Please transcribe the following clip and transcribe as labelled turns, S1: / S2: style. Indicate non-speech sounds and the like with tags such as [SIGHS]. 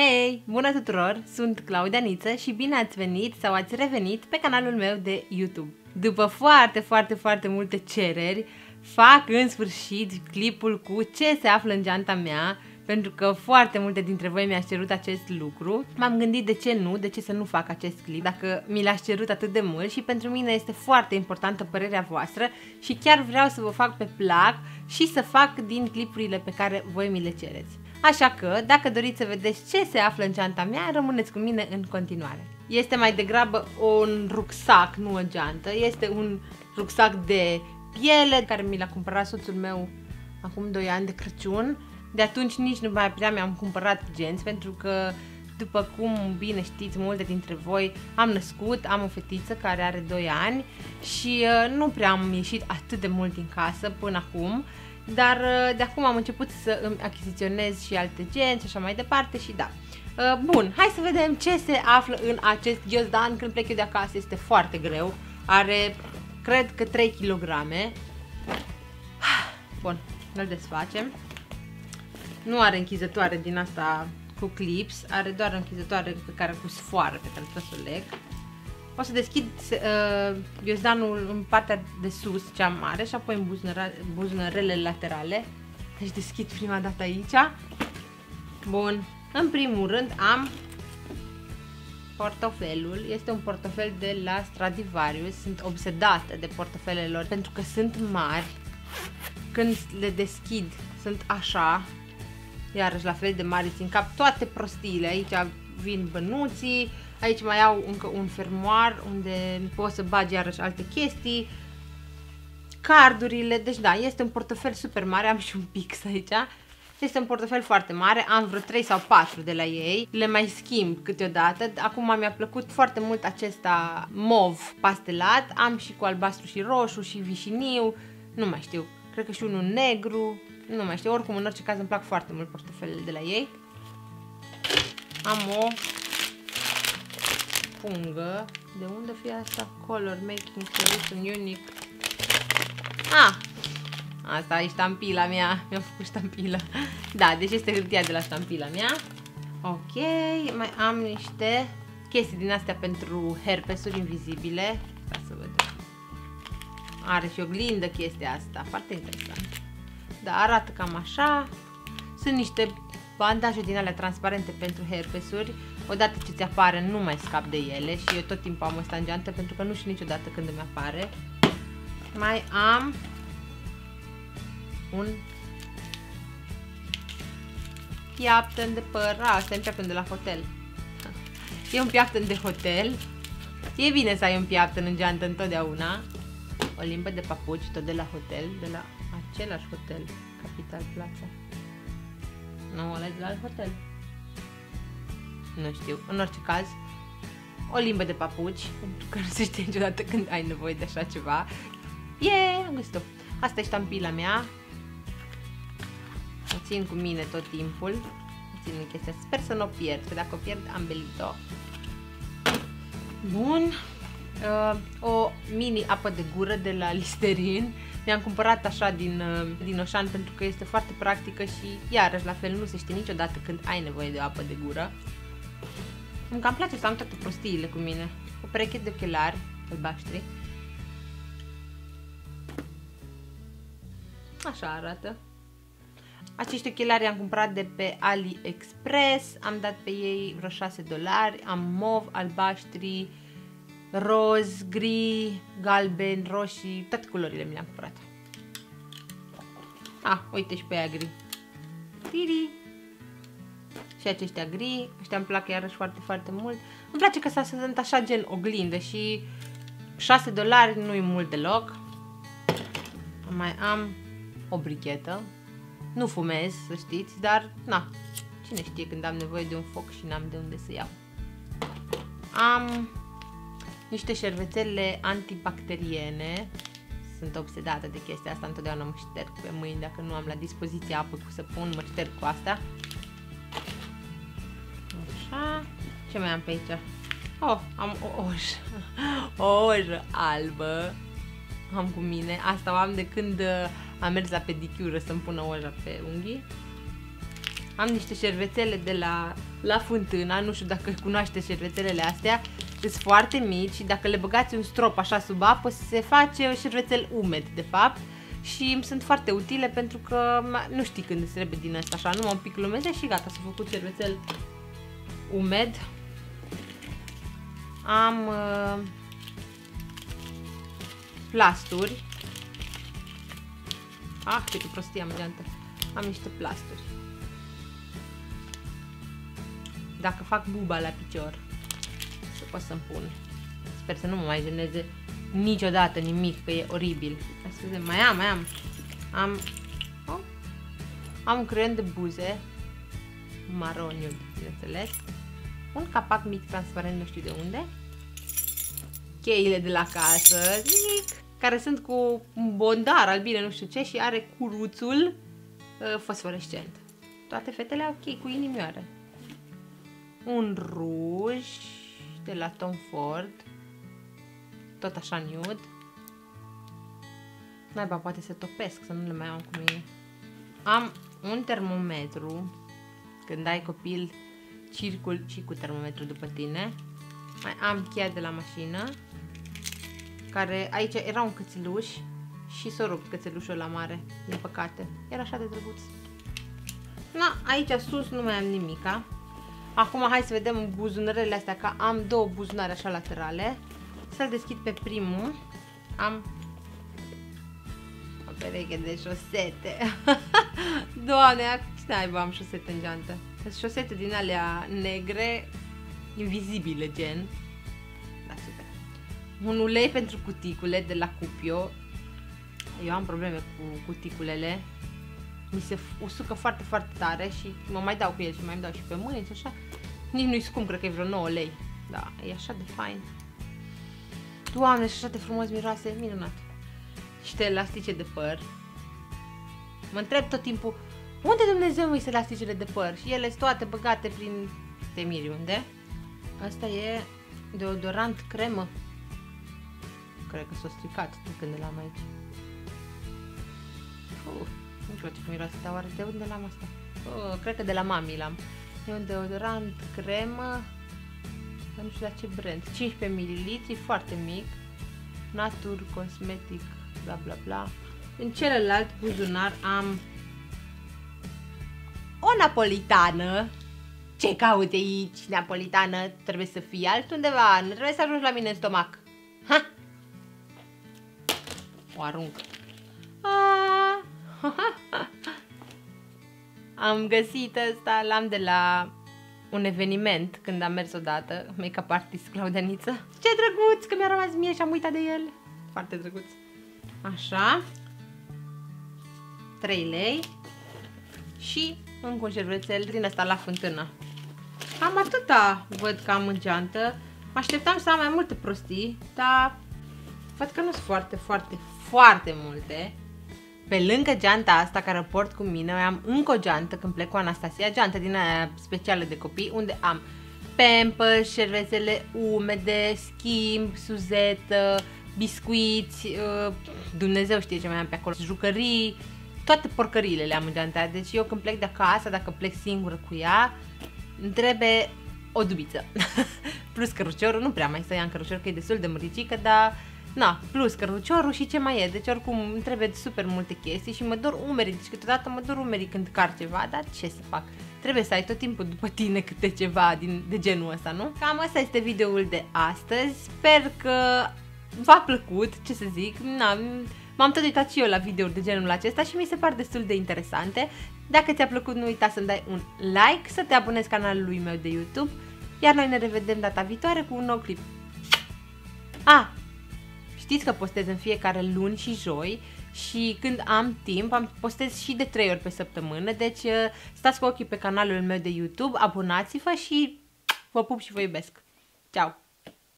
S1: Hei, bună tuturor! Sunt Claudia Niță și bine ați venit sau ați revenit pe canalul meu de YouTube. După foarte, foarte, foarte multe cereri, fac în sfârșit clipul cu ce se află în geanta mea, pentru că foarte multe dintre voi mi-ați cerut acest lucru. M-am gândit de ce nu, de ce să nu fac acest clip, dacă mi l-ați cerut atât de mult și pentru mine este foarte importantă părerea voastră și chiar vreau să vă fac pe plac și să fac din clipurile pe care voi mi le cereți. Așa că, dacă doriți să vedeți ce se află în geanta mea, rămâneți cu mine în continuare. Este mai degrabă un rucsac, nu o geantă. Este un rucsac de piele care mi l-a cumpărat soțul meu acum 2 ani de Crăciun. De atunci nici nu mai prea mi-am cumpărat genți pentru că după cum bine știți multe dintre voi, am născut, am o fetiță care are 2 ani și uh, nu prea am ieșit atât de mult din casă până acum dar uh, de acum am început să îmi achiziționez și alte genți și așa mai departe și da. Uh, bun, hai să vedem ce se află în acest ghiozdan când plec eu de acasă. Este foarte greu. Are, cred că 3 kg. [SIGHS] Bun, îl desfacem. Nu are închizătoare din asta cu clips, are doar închizătoare pe care cu sfoară pe care trebuie să o leg. O să deschid uh, ghiozdanul în partea de sus, cea mare, și apoi în buzunărele laterale. Deci deschid prima dată aici. Bun. În primul rând am portofelul. Este un portofel de la Stradivarius. Sunt obsedată de portofelele lor pentru că sunt mari. Când le deschid sunt așa. Iarăși la fel de mari țin cap toate prostiile. Aici vin bănuții, Aici mai au încă un fermoar unde poți să bagi iarăși alte chestii. Cardurile, deci da, este un portofel super mare, am și un pix aici. Este un portofel foarte mare, am vreo 3 sau 4 de la ei, le mai schimb câteodată. Acum mi-a plăcut foarte mult acesta mov pastelat, am și cu albastru și roșu și vișiniu, nu mai știu, cred că și unul negru, nu mai știu, oricum în orice caz îmi plac foarte mult portofelele de la ei. Am o pungă. De unde fie asta? Color Making Solution Unique. Ah! Asta e ștampila mea. Mi-am făcut ștampila. Da, deci este hârtia de la ștampila mea. Ok, mai am niște chestii din astea pentru herpesuri invizibile. Ca să văd. Are și oglindă chestia asta. Foarte interesant. Da, arată cam așa. Sunt niște bandaje din alea transparente pentru herpesuri odată ce ți apare nu mai scap de ele și eu tot timpul am ăsta în geantă pentru că nu știu niciodată când îmi apare. Mai am un piapten de păr. A, asta e un piapten de la hotel. E un piapten de hotel. E bine să ai un piapten în geantă întotdeauna. O limbă de papuci, tot de la hotel, de la același hotel, Capital Plaza. Nu, ăla de la alt hotel nu știu, în orice caz, o limbă de papuci, pentru că nu se știe niciodată când ai nevoie de așa ceva. E, yeah, am găsit-o. Asta e ștampila mea. O țin cu mine tot timpul. O țin în chestia. Sper să nu o pierd, că dacă o pierd am belit-o. Bun. Uh, o mini apă de gură de la Listerin. Mi-am cumpărat așa din, uh, din Oșan pentru că este foarte practică și iarăși la fel nu se știe niciodată când ai nevoie de o apă de gură. Îmi cam place să am toate prostiile cu mine. O pereche de ochelari albaștri. Așa arată. Acești ochelari am cumpărat de pe AliExpress, am dat pe ei vreo 6 dolari, am mov, albaștri, roz, gri, galben, roșii, toate culorile mi le-am cumpărat. Ah, uite și pe aia gri. Tiri! și aceștia gri, ăștia îmi plac iarăși foarte, foarte mult. Îmi place că sunt așa gen oglindă și 6 dolari nu e mult deloc. Mai am o brichetă. Nu fumez, să știți, dar na, cine știe când am nevoie de un foc și n-am de unde să iau. Am niște șervețele antibacteriene. Sunt obsedată de chestia asta, întotdeauna mă șterg pe mâini dacă nu am la dispoziție apă cu săpun, mă șterg cu asta. Așa. Ce mai am pe aici? Oh, am o ojă. O ojă albă. Am cu mine. Asta o am de când uh, am mers la pedicură să-mi pună oja pe unghii. Am niște șervețele de la la fântâna, nu știu dacă cunoașteți șervețelele astea, sunt foarte mici și dacă le băgați un strop așa sub apă, se face șervețel umed, de fapt. Și îmi sunt foarte utile pentru că nu știi când se trebuie din asta așa, numai un pic lumeze și gata, s-a făcut șervețel umed. Am uh, plasturi. Ah, ce prostie am geantă. Am niște plasturi. Dacă fac buba la picior, să pot să-mi pun. Sper să nu mă mai jeneze niciodată nimic, că e oribil. Să mai am, mai am. Am, oh, am un creion de buze, maroniu, bineînțeles. Un capac mic transparent, nu știu de unde. Cheile de la casă, mic, care sunt cu un bondar albine, nu știu ce, și are curuțul uh, fosforescent. Toate fetele au chei cu inimioare. Un ruj de la Tom Ford, tot așa nude. Naiba, poate se topesc, să nu le mai am cu mine. Am un termometru, când ai copil, circul și cu termometru după tine. Mai am cheia de la mașină, care aici era un cățeluș și s-a rupt cățelușul la mare, din păcate. Era așa de drăguț. Na, aici sus nu mai am nimica. Acum hai să vedem buzunărele astea, că am două buzunare așa laterale. Să-l deschid pe primul. Am o pereche de șosete. [LAUGHS] Doamne, ce naiba am șosete în geantă? Sunt șosete din alea negre, invizibile, gen. Da, super. Un ulei pentru cuticule de la Cupio. Eu am probleme cu cuticulele. Mi se usucă foarte, foarte tare și mă mai dau cu el și mai dau și pe mâini și așa. Nici nu-i scump, cred că e vreo 9 lei. Da, e așa de fain. Doamne, și așa de frumos miroase, minunat. Niște elastice de păr. Mă întreb tot timpul, unde Dumnezeu îi elasticele de păr? Și ele sunt toate băgate prin temiri, unde? Asta e deodorant cremă. Cred că s-a stricat de când l-am aici. Uh, nu știu ce miroase, dar oare de unde l-am asta? Uh, cred că de la mami l-am. E un deodorant cremă nu știu la ce brand, 15 ml, foarte mic, Natur Cosmetic, bla bla bla. În celălalt buzunar am o napolitană. Ce caute aici, napolitană? Trebuie să fie altundeva, nu trebuie să ajungi la mine în stomac. Ha! O arunc. [LAUGHS] Am găsit asta, l-am de la un eveniment când am mers odată, make-up artist Claudianiță. Ce drăguț, că mi-a rămas mie și am uitat de el. Foarte drăguț. Așa. 3 lei. Și încă un șervețel din asta la fântână. Cam atâta văd că am în geantă. Mă așteptam să am mai multe prostii, dar văd că nu sunt foarte, foarte, foarte multe. Pe lângă geanta asta care o port cu mine, mai am încă o geantă când plec cu Anastasia, geantă din aia specială de copii, unde am Pampers, șervețele umede, schimb, suzetă, biscuiți, uh, Dumnezeu știe ce mai am pe acolo, jucării, toate porcările le am în geanta Deci eu când plec de acasă, dacă plec singură cu ea, îmi trebuie o dubiță. [LAUGHS] Plus căruciorul, nu prea mai să ia în cărucior, că e destul de măricică, dar Na, plus căruciorul și ce mai e, deci oricum îmi trebuie super multe chestii și mă dor umerii, deci câteodată mă dor umerii când car ceva, dar ce să fac? Trebuie să ai tot timpul după [LAUGHS] tine câte ceva din, de genul ăsta, nu? Cam asta este videoul de astăzi, sper că v-a plăcut, ce să zic, na, m-am tot uitat și eu la videouri de genul acesta și mi se par destul de interesante. Dacă ți-a plăcut, nu uita să-mi dai un like, să te abonezi canalului meu de YouTube, iar noi ne revedem data viitoare cu un nou clip. A, Știți că postez în fiecare luni și joi și când am timp, am postez și de 3 ori pe săptămână, deci uh, stați cu ochii pe canalul meu de YouTube, abonați-vă și vă pup și vă iubesc. Ceau!